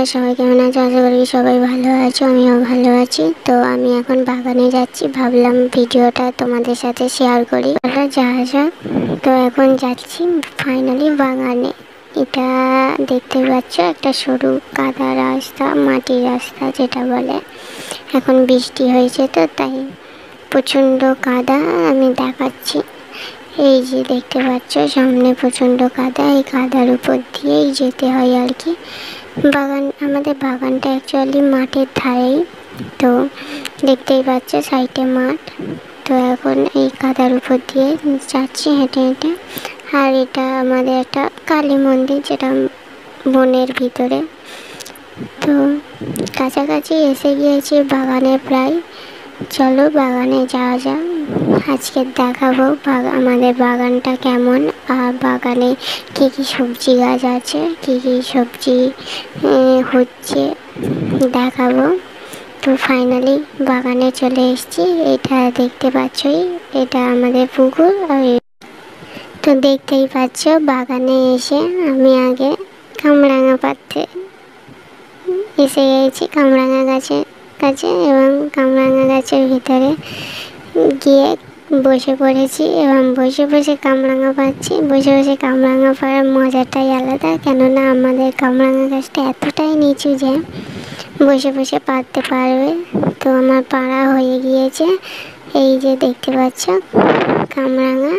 বন্ধুরা, সবাই কেমন আছো? আশা করি সবাই ভালো আছো, আমিও ভালো আছি। তো আমি এখন বাগানে যাচ্ছি, ভাবলাম ভিডিওটা তোমাদের সাথে শেয়ার করি। যা যাক। তো এখন যাচ্ছি ফাইনালি বাগানে। এটা দেখতে পাচ্ছ, একটা সরু কাদা রাস্তা মাটির রাস্তা যেটা বলে। এখন বৃষ্টি হয়েছে তো, তাই প্রচণ্ড কাদা, আমি দেখাচ্ছি। এই যে দেখতে পাচ্ছ, সামনে প্রচণ্ড কাদা, এই কাদার উপর দিয়েই যেতে হয় আর কি। বাগান, আমাদের বাগানটা অ্যাকচুয়ালি মাঠের ধারেই। তো দেখতেই পাচ্ছ সাইডে মাঠ। তো এখন এই কাদার উপর দিয়ে যাচ্ছি হেঁটে হেঁটে। আর এটা আমাদের একটা কালী মন্দির যেটা বনের ভিতরে। তো কাছাকাছি এসে গিয়েছি বাগানে প্রায়। চলো বাগানে যাওয়া যাক। আজকে দেখাবো আমাদের বাগানটা কেমন আর বাগানে কী কী সবজি গাছ আছে, কী কী সবজি হচ্ছে দেখাবো। তো ফাইনালি বাগানে চলে এসেছি, এটা দেখতে পাচ্ছই, এটা আমাদের পুকুর, আর তো দেখতেই পাচ্ছ বাগানে এসে আমি আগে কামরাঙা পাত্রে এসে গেছি, কামরাঙা গাছের কাছে এবং কামরাঙা গাছের ভিতরে গিয়ে বসে পড়েছি এবং বসে বসে কামরাঙা পাচ্ছি। বসে বসে কামরাঙা পাড়ার মজাটাই আলাদা, কেননা আমাদের কামরাঙা গাছটা এতটাই নিচু যে বসে বসে পারতে পারবে। তো আমার পাড়া হয়ে গিয়েছে। এই যে দেখতে পাচ্ছ, কামরাঙা,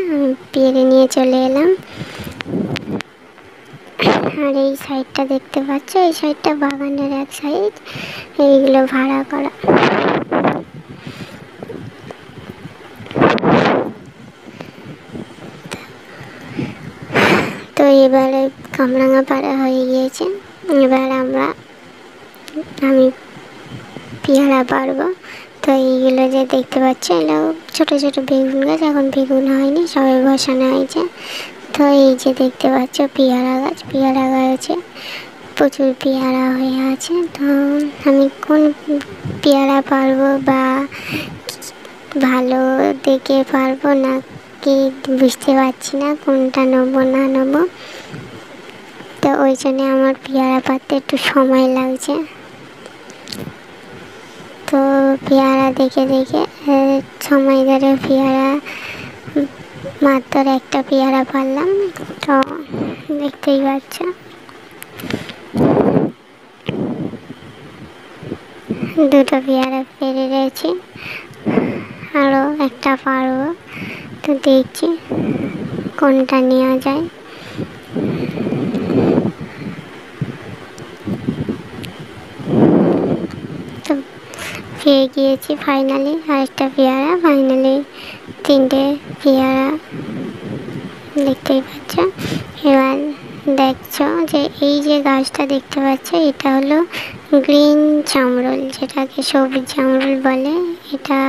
পেরে নিয়ে চলে এলাম। আর এই সাইডটা দেখতে পাচ্ছ, এই সাইডটা বাগানের এক সাইড। এইগুলো ভাড়া করা তো এবারে কামরাঙা পাড়া হয়ে গিয়েছে। এবার আমরা, আমি পেয়ারা পারব তো এইগুলো যে দেখতে পাচ্ছ, এগুলো ছোটো ছোটো বেগুন গাছ, এখন বেগুন হয়নি সবাই বসানো হয়েছে। তো এই যে দেখতে পাচ্ছ পেয়ারা গাছ, পেয়ারা গাছে প্রচুর পেয়ারা হয়ে আছে। তো আমি কোন পেয়ারা পারব বা ভালো দেখে পারব না কি বুঝতে পারছি না, কোনটা নেব, না নেব। তো ওই জন্যে আমার পেয়ারা পাততে একটু সময় লাগছে। তো পেয়ারা দেখে দেখে সময় ধরে পেয়ারা, মাত্র একটা পেয়ারা পারলাম তো দেখতেই পাচ্ছ। দুটো পেয়ারা পেরে রয়েছে আরও একটা পারব তো দেখছি কোনটা নেওয়া যায়। তো পেয়ে গিয়েছি ফাইনালি আরেকটা পেয়ারা। ফাইনালি তিনটে পেয়ারা। দেখতেই পাচ্ছ। এবার দেখছ যে এই যে গাছটা দেখতে পাচ্ছ, এটা হলো গ্রিন জামরুল, যেটাকে সবুজ জামরুল বলে। এটা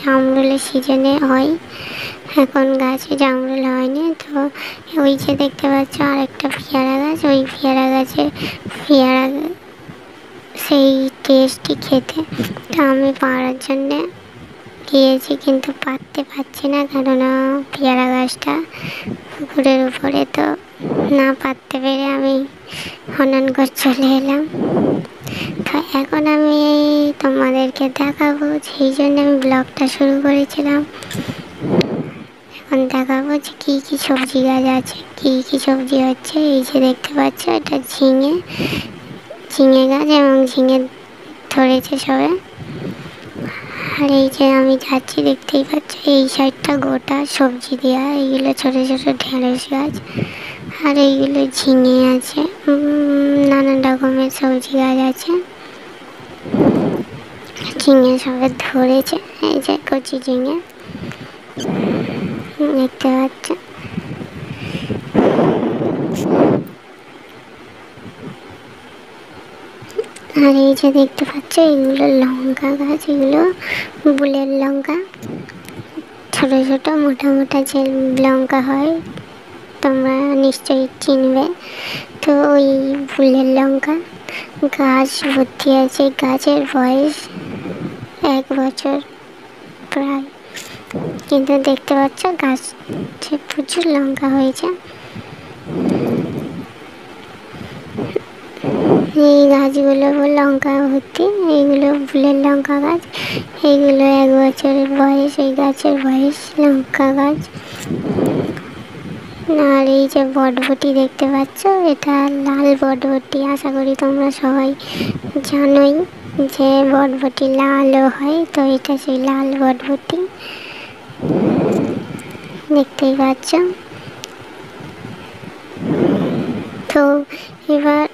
জামরুলের সিজনে হয়। এখন গাছে জামরুল হয়নি, তো ওই যে দেখতে পাচ্ছ আরেকটা পেয়ারা গাছ, ওই পেয়ারা গাছে পেয়ারা সেই টেস্টই খেতে। তো আমি পাড়ার জন্যে গিয়েছি কিন্তু পারতে পারছি না, কেননা পেয়ারা গাছটা পুকুরের উপরে, তো না পারতে পেরে আমি হনন করে চলে এলাম। তো এখন আমি তোমাদেরকে দেখাবো, সেই জন্য আমি ব্লগটা শুরু করেছিলাম। এখন দেখাবো যে কী কী সবজি গাছ আছে, কী কী সবজি হচ্ছে। এই যে দেখতে পাচ্ছ, এটা ঝিঙে ঝিঙে গাছ এবং ঝিঙে ধরেছে সবে। আর এই যে আমি যাচ্ছি, দেখতেই পাচ্ছ, এই সাইডটা গোটা সবজি দেওয়া এইগুলো ছোটো ছোটো ঢেঁড়স গাছ। আর এইগুলো ঝিঙে আছে নানান রকমের সবজি গাছ আছে। ঝিঙে সবে ধরেছে, এই যে কচি ঝিঙে। দেখতে পাচ্ছ আর এই যে দেখতে পাচ্ছ, এগুলো লঙ্কা গাছ, এগুলো বুলের লঙ্কা। ছোট ছোট, মোটা মোটা যে লঙ্কা হয়, তোমরা নিশ্চয়ই চিনবে। তো ওই ফুলের লঙ্কা গাছ ভর্তি আছে। গাছের বয়স এক বছর প্রায়। কিন্তু দেখতে পাচ্ছ গাছে প্রচুর লঙ্কা হয়েছে। এই গাছগুলো লঙ্কা ভর্তি, এইগুলো ফুলের লঙ্কা গাছ, এইগুলো এক বছরের বয়স, এই গাছের বয়স লঙ্কা গাছ। আর এই যে বটবটি দেখতে পাচ্ছ, এটা লাল বটবটি, আশা করি তোমরা সবাই জানোই যে বটবটি লালও হয়, তো এটা সেই লাল বটবটি। দেখতেই পাচ্ছ? তো এবার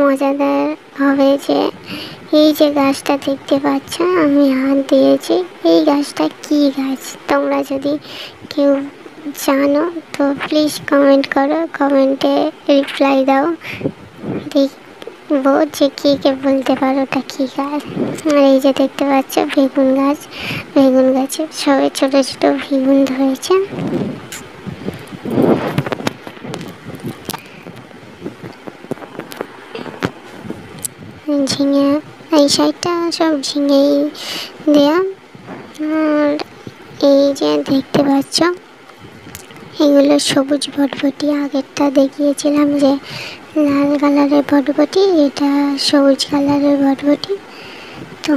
মজাদার হবে যে এই যে গাছটা দেখতে পাচ্ছ, আমি হাত দিয়েছি। এই গাছটা কি গাছ? তোমরা যদি কেউ জানো, তো প্লিজ কমেন্ট করো। কমেন্টে রিপ্লাই দাও। দেখব যে কে কে বলতে পারো ওটা কী গাছ? আর এই যে দেখতে পাচ্ছ বেগুন গাছ। বেগুন গাছে সবে ছোট ছোট বেগুন ধরেছে। ঝিঙে, এই সাইডটা সব ঝিঙেই দেয়া। আর এই যে দেখতে পাচ্ছ, এগুলো সবুজ ভটভটি আগেরটা দেখিয়েছিলাম যে লাল কালারের ভটভটি এটা সবুজ কালারের ভটভটি তো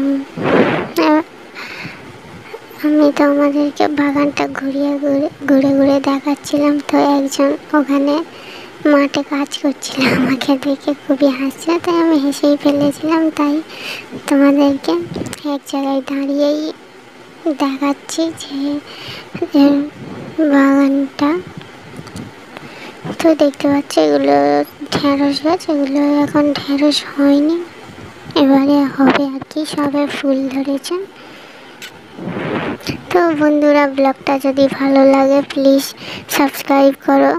আমি তো আমাদেরকে বাগানটা ঘুরিয়ে ঘুরে ঘুরে ঘুরে দেখাচ্ছিলাম, তো একজন ওখানে মাঠে কাজ করছিল, আমাকে দেখে খুবই হাসছে, তাই আমি হেসেই ফেলেছিলাম, তাই তোমাদেরকে এক জায়গায় দাঁড়িয়েই দেখাচ্ছি যে বাগানটা। তো দেখতে পাচ্ছি, এগুলো ঢেঁড়স গাছ, এগুলো এখন ঢেঁড়স হয়নি। এবারে হবে আর কি, সবে ফুল ধরেছে। তো বন্ধুরা, ব্লগটা যদি ভালো লাগে প্লিজ সাবস্ক্রাইব করো।